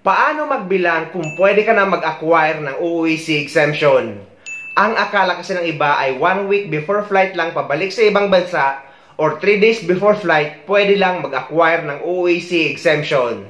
Paano magbilang kung pwede ka na mag-acquire ng OOC exemption? Ang akala kasi ng iba ay one week before flight lang pabalik sa ibang bansa or 3 days before flight, pwede lang mag-acquire ng OOC exemption.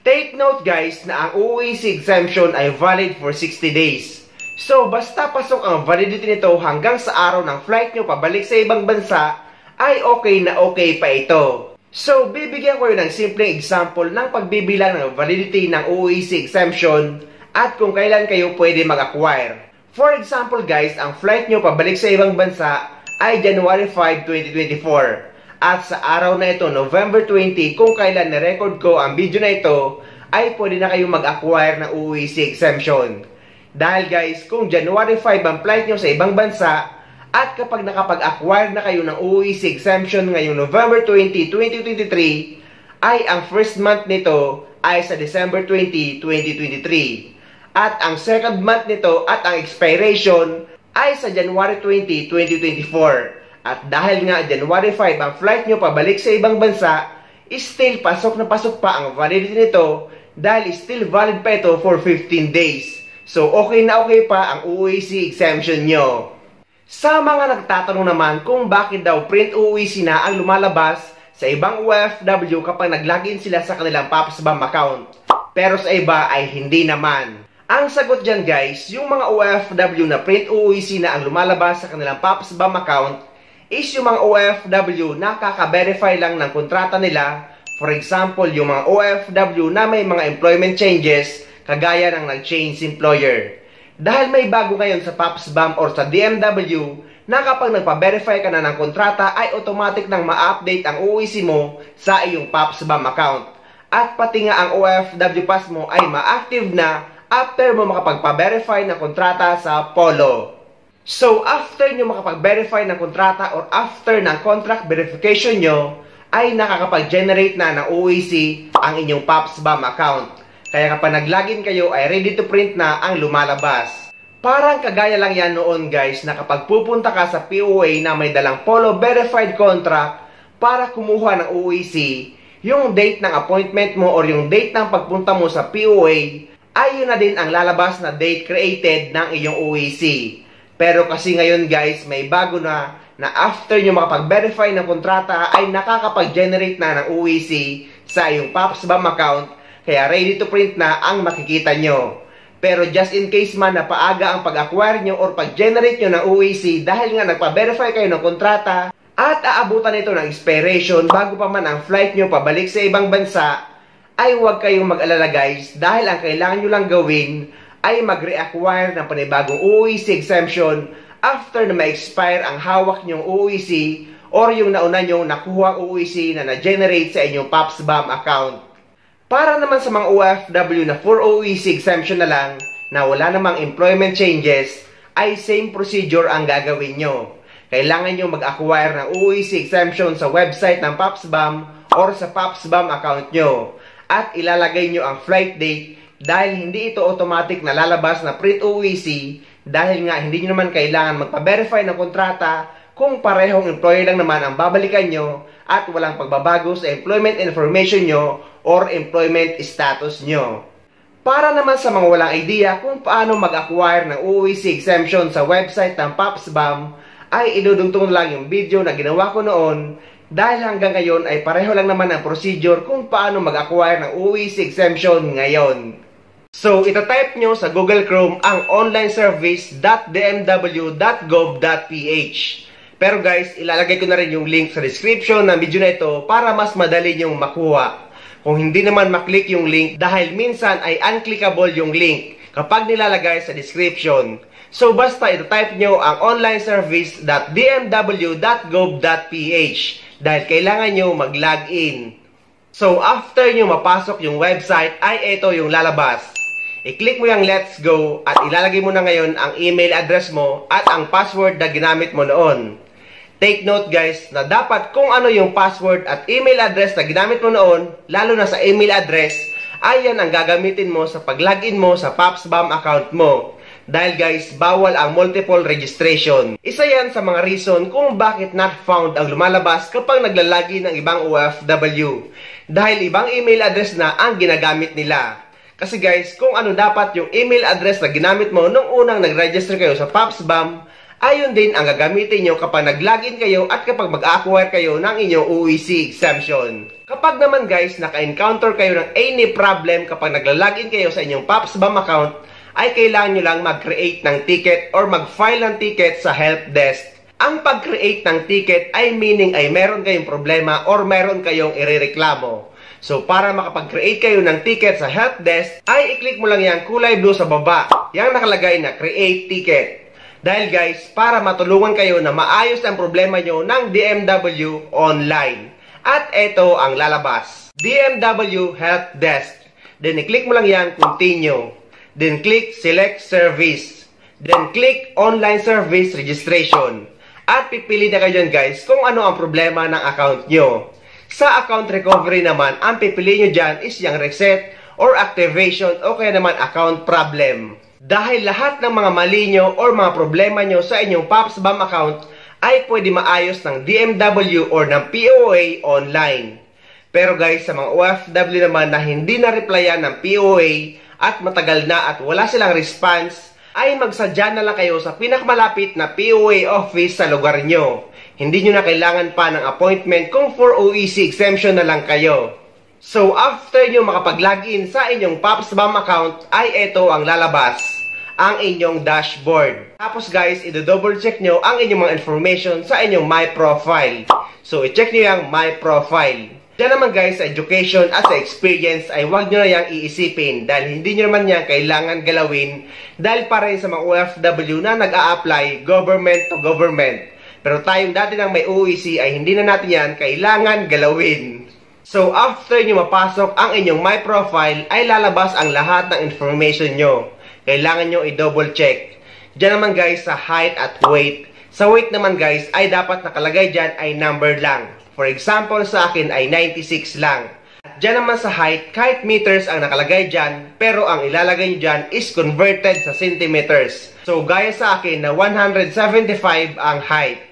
Take note guys na ang OOC exemption ay valid for 60 days. So, basta pasok ang validity nito hanggang sa araw ng flight nyo pabalik sa ibang bansa, ay okay na okay pa ito. So, bibigyan ko yun ng simpleng example ng pagbibilang ng validity ng OEC exemption at kung kailan kayo pwede mag-acquire. For example guys, ang flight nyo pabalik sa ibang bansa ay January 5, 2024. At sa araw na ito, November 20, kung kailan na-record ko ang video na ito, ay pwede na kayo mag-acquire ng OEC exemption. Dahil guys, kung January 5 ang flight nyo sa ibang bansa, at kapag nakapag-acquire na kayo ng OEC exemption ngayong November 20, 2023, ay ang first month nito ay sa December 20, 2023. At ang second month nito at ang expiration ay sa January 20, 2024. At dahil nga January 5 ang flight nyo pabalik sa ibang bansa, still pasok na pasok pa ang validity nito dahil still valid pa ito for 15 days. So okay na okay pa ang OEC exemption nyo. Sa mga nagtatanong naman kung bakit daw print UUIC na ang lumalabas sa ibang OFW kapag nag-login sila sa kanilang PAPSBAM account. Pero sa iba ay hindi naman. Ang sagot dyan guys, yung mga OFW na print UUIC na ang lumalabas sa kanilang PAPSBAM account is yung mga OFW na kaka-verify lang ng kontrata nila. For example, yung mga OFW na may mga employment changes kagaya ng nag-change employer. Dahil may bago ngayon sa PAPSBAM or sa DMW na kapag nagpa-verify ka na ng kontrata ay automatic nang ma-update ang OEC mo sa iyong PAPSBAM account. At pati nga ang OFW Pass mo ay ma-active na after mo makapagpa-verify ng kontrata sa Polo. So, after nyo makapag-verify ng kontrata or after ng contract verification nyo, ay nakakapag-generate na ng OEC ang inyong PAPSBAM account. Kaya kapag nag-login kayo ay ready to print na ang lumalabas. Parang kagaya lang yan noon guys na kapag pupunta ka sa POA na may dalang Polo Verified Contract para kumuha ng OEC, yung date ng appointment mo or yung date ng pagpunta mo sa POA ay yun na din ang lalabas na date created ng iyong OEC. Pero kasi ngayon guys, may bago na na after nyo makapag-verify ng kontrata ay nakakapag-generate na ng OEC sa iyong PAPSBAM account kaya ready to print na ang makikita nyo. Pero just in case man na paaga ang pag-acquire nyo or pag-generate nyo ng OEC dahil nga nagpa-verify kayo ng kontrata at aabutan ito ng expiration bago pa man ang flight nyo pabalik sa ibang bansa, ay huwag kayong mag-alala guys dahil ang kailangan nyo lang gawin ay mag-reacquire ng panibagong OEC exemption after na ma-expire ang hawak nyong OEC or yung nauna nyong nakuha OEC na na-generate sa inyong PAPSBAM account. Para naman sa mga OFW na 4OEC exemption na lang, na wala namang employment changes, ay same procedure ang gagawin nyo. Kailangan nyo mag-acquire ng OEC exemption sa website ng PAPSBAM or sa PAPSBAM account nyo. At ilalagay nyo ang flight date dahil hindi ito automatic na lalabas na print OEC dahil nga hindi nyo naman kailangan magpa-verify ng kontrata kung parehong employer lang naman ang babalikan nyo at walang pagbabago sa employment information nyo or employment status nyo. Para naman sa mga walang idea kung paano mag-acquire ng OEC exemption sa website ng PAPSBAM, ay idudugtong lang yung video na ginawa ko noon dahil hanggang ngayon ay pareho lang naman ang procedure kung paano mag-acquire ng OEC exemption ngayon. So, itatype nyo sa Google Chrome ang onlineservice.dmw.gov.ph Pero guys, ilalagay ko na rin yung link sa description ng video na ito para mas madali nyong makuha. Kung hindi naman maklik yung link dahil minsan ay unclickable yung link kapag nilalagay sa description. So basta ito-type nyo ang onlineservice.dmw.gov.ph dahil kailangan nyo mag-login. So after nyo mapasok yung website ay ito yung lalabas. I-click mo yung let's go at ilalagay mo na ngayon ang email address mo at ang password na ginamit mo noon. Take note guys na dapat kung ano yung password at email address na ginamit mo noon, lalo na sa email address, ay yan ang gagamitin mo sa pag-login mo sa PAPSBAM account mo. Dahil guys, bawal ang multiple registration. Isa yan sa mga reason kung bakit not found ang lumalabas kapag naglalagi ng ibang OFW. Dahil ibang email address na ang ginagamit nila. Kasi guys, kung ano dapat yung email address na ginamit mo nung unang nag-register kayo sa PopsBam, ayun din ang gagamitin nyo kapag nag-login kayo at kapag mag-acquire kayo ng inyong OEC exemption. Kapag naman guys, naka-encounter kayo ng any problem kapag nagla-login kayo sa inyong PopsBam account, ay kailangan nyo lang mag-create ng ticket or mag-file ng ticket sa help desk. Ang pag-create ng ticket ay meaning ay meron kayong problema or meron kayong irereklamo. So, para makapag-create kayo ng ticket sa help desk, ay i-click mo lang yung kulay blue sa baba. Yang nakalagay na create ticket. Dahil guys, para matulungan kayo na maayos ang problema nyo ng DMW online. At ito ang lalabas. DMW Help Desk. Then, i-click mo lang yan, continue. Then, click select service. Then, click online service registration. At pipili na kayo dyan guys kung ano ang problema ng account nyo. Sa account recovery naman, ang pipili nyo dyan is yung reset or activation o kaya naman account problem. Dahil lahat ng mga mali nyo or mga problema nyo sa inyong PopsBam account ay pwede maayos ng DMW or ng POA online. Pero guys, sa mga OFW naman na hindi na-replyan ng POA at matagal na at wala silang response, ay magsadya na lang kayo sa pinakamalapit na POA office sa lugar nyo. Hindi nyo na kailangan pa ng appointment kung for OEC exemption na lang kayo. So, after nyo makapag-login sa inyong PopsBam account, ay ito ang lalabas, ang inyong dashboard. Tapos guys, i-double check nyo ang inyong mga information sa inyong My Profile. So, i-check nyo yung My Profile. Diyan naman guys, sa education at sa experience ay huwag nyo na yung iisipin dahil hindi nyo naman yan kailangan galawin dahil para sa mga OFW na nag-a-apply government to government. Pero tayong dati nang may OEC ay hindi na natin yan kailangan galawin. So after nyo mapasok ang inyong My Profile ay lalabas ang lahat ng information nyo. Kailangan nyo i-double check. Diyan naman guys sa height at weight. Sa weight naman guys ay dapat nakalagay dyan ay number lang. For example sa akin ay 96 lang. At dyan naman sa height, kahit meters ang nakalagay dyan, pero ang ilalagay nyo dyan is converted sa centimeters. So gaya sa akin na 175 ang height.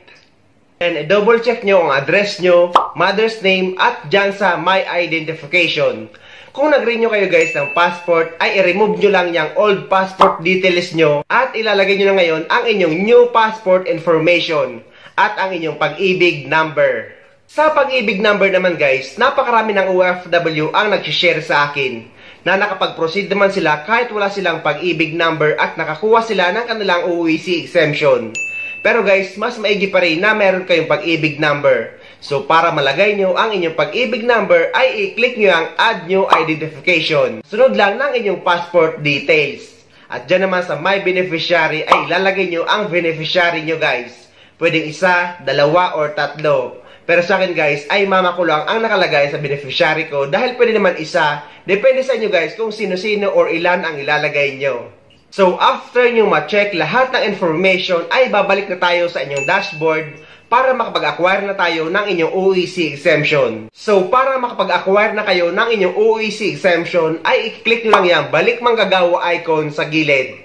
And double check nyo ang address nyo, mother's name, at dyan sa my identification. Kung nag-renew kayo guys ng passport, ay i-remove nyo lang yung old passport details nyo at ilalagay nyo na ngayon ang inyong new passport information at ang inyong pag-ibig number. Sa pag-ibig number naman guys, napakarami ng OFW ang nag-share sa akin na nakapag-proceed naman sila kahit wala silang pag-ibig number at nakakuha sila ng kanilang OEC exemption. Pero guys, mas maigi pa rin na meron kayong pag-ibig number. So para malagay nyo ang inyong pag-ibig number ay i-click nyo ang add new identification. Sunod lang ng inyong passport details. At dyan naman sa my beneficiary ay ilalagay nyo ang beneficiary nyo guys. Pwedeng isa, dalawa, or tatlo. Pero sa akin guys, ay mama ko lang ang nakalagay sa beneficiary ko dahil pwede naman isa. Depende sa inyo guys kung sino-sino or ilan ang ilalagay nyo. So, after nyo ma-check lahat ng information, ay babalik na tayo sa inyong dashboard para makapag-acquire na tayo ng inyong OEC exemption. So, para makapag-acquire na kayo ng inyong OEC exemption, ay i-click nyo lang yan, balik manggagawa icon sa gilid.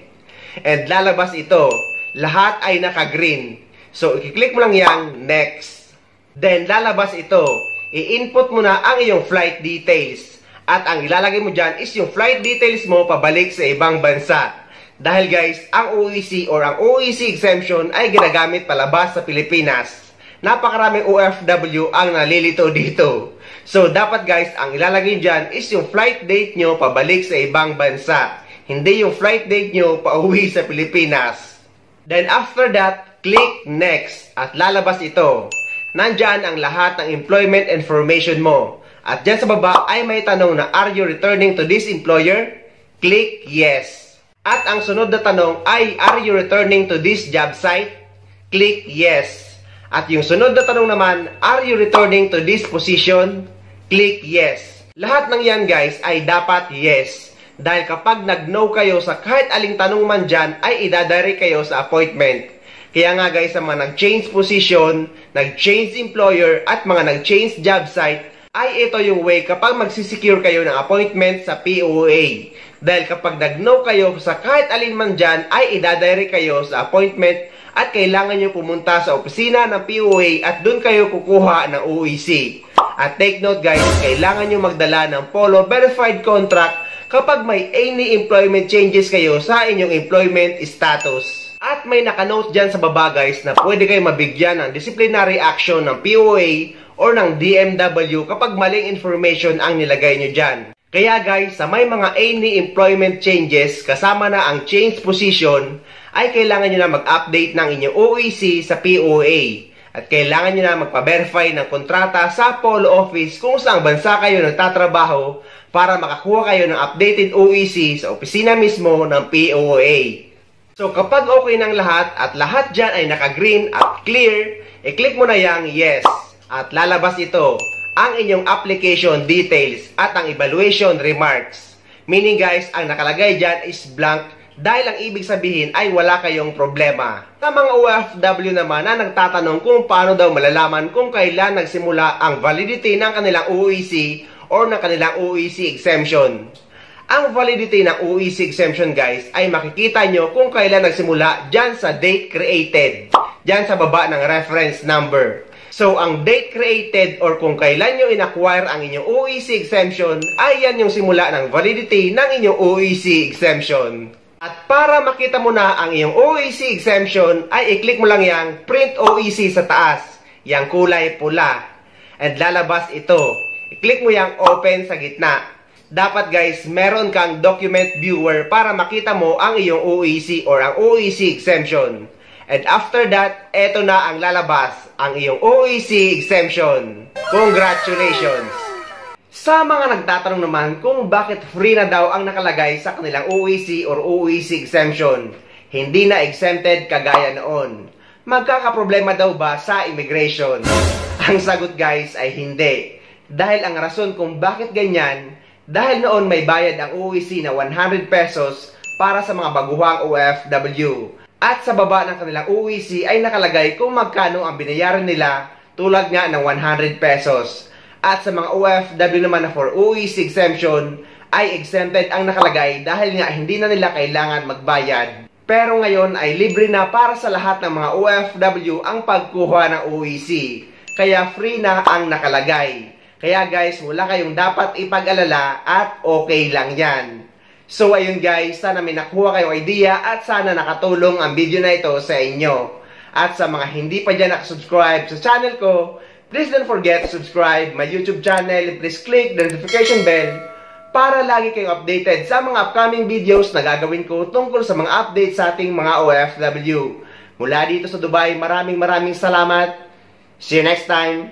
And lalabas ito. Lahat ay naka-green. So, i-click mo lang yan, next. Then, lalabas ito. I-input mo na ang iyong flight details. At ang ilalagay mo dyan is yung flight details mo pabalik sa ibang bansa. Dahil guys, ang OEC or ang OEC exemption ay ginagamit palabas sa Pilipinas. Napakaraming OFW ang nalilito dito. So, dapat guys, ang ilalagay dyan is yung flight date nyo pabalik sa ibang bansa. Hindi yung flight date nyo pauwi sa Pilipinas. Then after that, click next at lalabas ito. Nandyan ang lahat ng employment information mo. At dyan sa baba ay may tanong na are you returning to this employer? Click yes. At ang sunod na tanong ay, are you returning to this job site? Click yes. At yung sunod na tanong naman, are you returning to this position? Click yes. Lahat ng yan guys ay dapat yes. Dahil kapag nag-no kayo sa kahit aling tanong man dyan, ay idadari kayo sa appointment. Kaya nga guys, sa mga nag-change position, nag-change employer, at mga nag-change job site, ay ito yung way kapag magsisecure kayo ng appointment sa POA. Dahil kapag nag-no kayo sa kahit alin man dyan, ay idadirect kayo sa appointment at kailangan nyo pumunta sa opisina ng POA at doon kayo kukuha ng OEC. At take note guys, kailangan nyo magdala ng Polo Verified Contract kapag may any employment changes kayo sa inyong employment status. At may nakanote dyan sa baba guys na pwede kayo mabigyan ng disciplinary action ng POA or ng DMW kapag maling information ang nilagay nyo dyan. Kaya guys, sa may mga any employment changes kasama na ang change position, ay kailangan nyo na mag-update ng inyong OEC sa POA. At kailangan nyo na magpa-verify ng kontrata sa Polo Office kung saan bansa kayo nagtatrabaho para makakuha kayo ng updated OEC sa opisina mismo ng POA. So kapag okay ng lahat at lahat dyan ay naka-green at clear, i-click mo na yung yes at lalabas ito ang inyong application details at ang evaluation remarks. Meaning guys, ang nakalagay dyan is blank dahil ang ibig sabihin ay wala kayong problema. Sa mga OFW naman na nagtatanong kung paano daw malalaman kung kailan nagsimula ang validity ng kanilang OEC or ng kanilang OEC exemption. Ang validity ng OEC exemption guys ay makikita nyo kung kailan nagsimula dyan sa date created. Dyan sa baba ng reference number. So, ang date created or kung kailan nyo in-acquire ang inyong OEC exemption ay yan yung simula ng validity ng inyong OEC exemption. At para makita mo na ang iyong OEC exemption, ay i-click mo lang yung Print OEC sa taas, yung kulay pula. And lalabas ito. I-click mo yung Open sa gitna. Dapat guys, meron kang document viewer para makita mo ang iyong OEC or ang OEC exemption. And after that, eto na ang lalabas, ang iyong OEC exemption. Congratulations! Sa mga nagtatanong naman kung bakit free na daw ang nakalagay sa kanilang OEC or OEC exemption, hindi na exempted kagaya noon. Magkakaproblema daw ba sa immigration? Ang sagot guys ay hindi. Dahil ang rason kung bakit ganyan, dahil noon may bayad ang OEC na 100 pesos para sa mga baguhang OFW. At sa baba ng kanilang OEC ay nakalagay kung magkano ang binayaran nila tulad nga ng 100 pesos. At sa mga OFW naman na for OEC exemption, ay exempted ang nakalagay dahil nga hindi na nila kailangan magbayad. Pero ngayon ay libre na para sa lahat ng mga OFW ang pagkuha ng OEC. Kaya free na ang nakalagay. Kaya guys, wala kayong dapat ipag-alala at okay lang yan. So ayun guys, sana may nakuha kayong idea at sana nakatulong ang video na ito sa inyo. At sa mga hindi pa dyan nakasubscribe sa channel ko, Please don't forget to subscribe my YouTube channel and please click the notification bell para lagi kayong updated sa mga upcoming videos na gagawin ko tungkol sa mga updates sa ating mga OFW. Mula dito sa Dubai, maraming maraming salamat. See you next time.